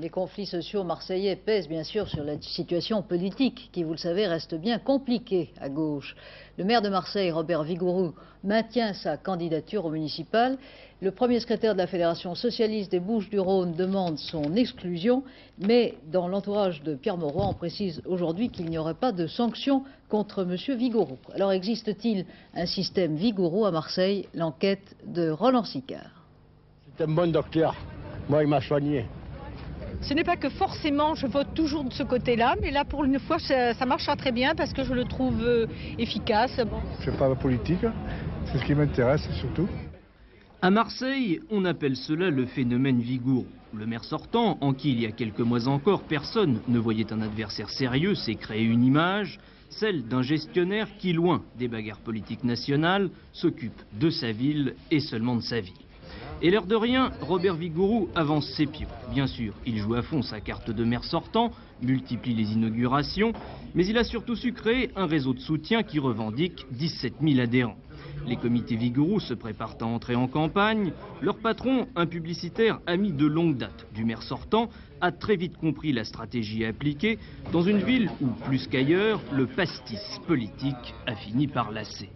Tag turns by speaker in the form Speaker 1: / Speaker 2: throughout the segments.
Speaker 1: Les conflits sociaux marseillais pèsent bien sûr sur la situation politique qui, vous le savez, reste bien compliquée à gauche. Le maire de Marseille, Robert Vigourou, maintient sa candidature au municipal. Le premier secrétaire de la Fédération socialiste des Bouches-du-Rhône demande son exclusion, mais dans l'entourage de Pierre Mauroy, on précise aujourd'hui qu'il n'y aurait pas de sanctions contre M. Vigourou. Alors existe-t-il un système Vigourou à Marseille? L'enquête de Roland Sicard.
Speaker 2: C'est un bon docteur. Moi, il m'a soigné.
Speaker 3: Ce n'est pas que forcément je vote toujours de ce côté-là, mais là pour une fois ça, marchera très bien parce que je le trouve euh, efficace.
Speaker 4: Je ne fais pas la politique, c'est ce qui m'intéresse surtout.
Speaker 5: À Marseille, on appelle cela le phénomène Vigourou. Le maire sortant, en qui il y a quelques mois encore personne ne voyait un adversaire sérieux, s'est créé une image, celle d'un gestionnaire qui, loin des bagarres politiques nationales, s'occupe de sa ville et seulement de sa ville. Et l'air de rien, Robert Vigourou avance ses pions. Bien sûr, il joue à fond sa carte de maire sortant, multiplie les inaugurations, mais il a surtout su créer un réseau de soutien qui revendique 17 000 adhérents. Les comités Vigourou se préparent à entrer en campagne. Leur patron, un publicitaire ami de longue date du maire sortant, a très vite compris la stratégie appliquée dans une ville où, plus qu'ailleurs, le pastis politique a fini par lasser.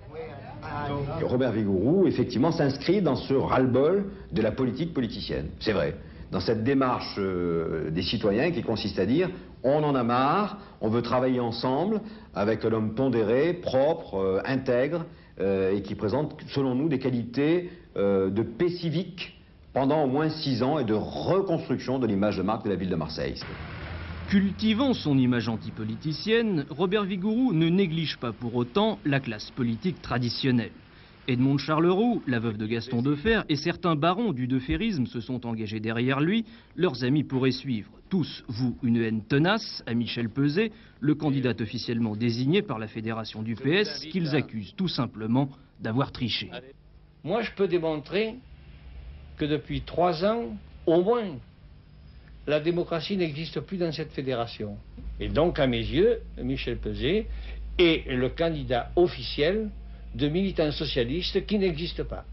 Speaker 6: Robert Vigourou, effectivement, s'inscrit dans ce ras-le-bol de la politique politicienne. C'est vrai. Dans cette démarche euh, des citoyens qui consiste à dire on en a marre, on veut travailler ensemble avec un homme pondéré, propre, euh, intègre, euh, et qui présente, selon nous, des qualités de paix civique pendant au moins six ans et de reconstruction de l'image de marque de la ville de Marseille.
Speaker 5: Cultivant son image antipoliticienne, Robert Vigourou ne néglige pas pour autant la classe politique traditionnelle. Edmond Charleroux, la veuve de Gaston Defer et certains barons du deférisme se sont engagés derrière lui. Leurs amis pourraient suivre. Tous vous une haine tenace à Michel Peset, le candidat officiellement désigné par la fédération du PS, qu'ils accusent tout simplement d'avoir triché.
Speaker 7: Moi, je peux démontrer que depuis trois ans, au moins, la démocratie n'existe plus dans cette fédération. Et donc, à mes yeux, Michel Peset est le candidat officiel de militants socialistes qui n'existent pas.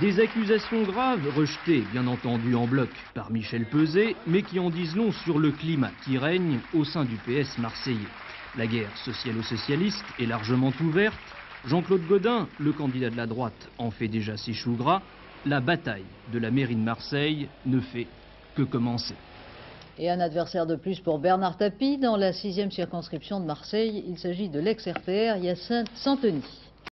Speaker 5: Des accusations graves, rejetées bien entendu en bloc par Michel Peset, mais qui en disent long sur le climat qui règne au sein du PS marseillais. La guerre socialo-socialiste est largement ouverte. Jean-Claude Godin, le candidat de la droite, en fait déjà ses choux gras. La bataille de la mairie de Marseille ne fait
Speaker 1: Et un adversaire de plus pour Bernard Tapie dans la sixième circonscription de Marseille. Il s'agit de l'ex-RPR Yacinthe Santoni.